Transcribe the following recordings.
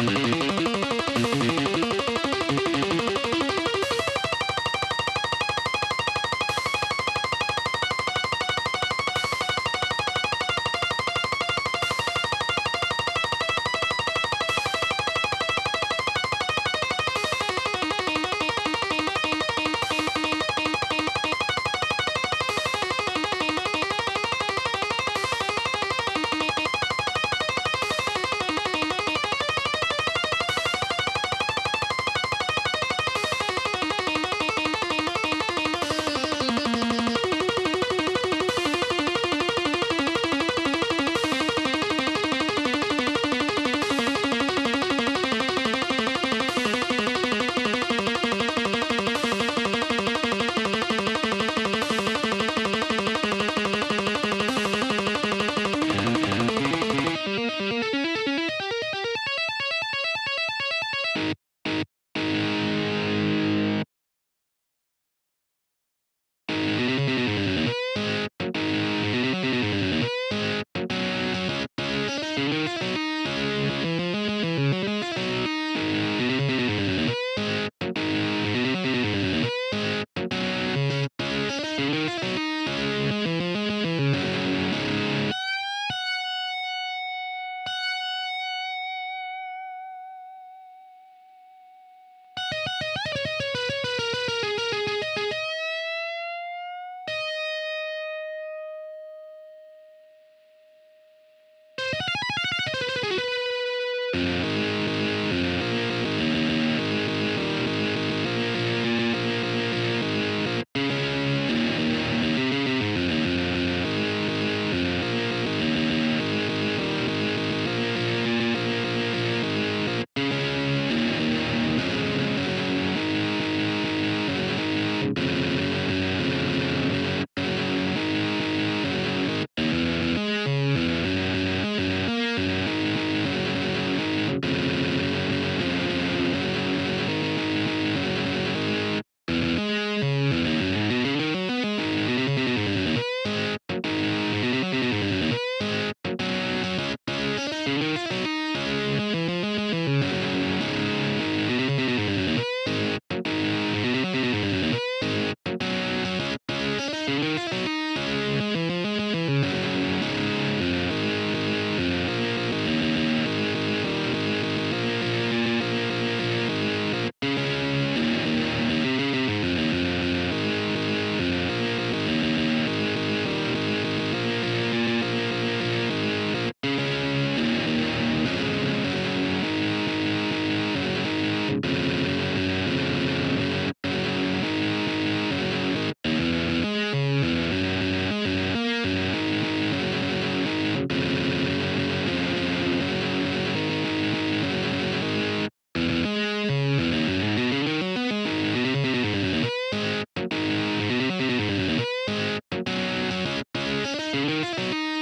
Mm-hmm.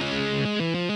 Música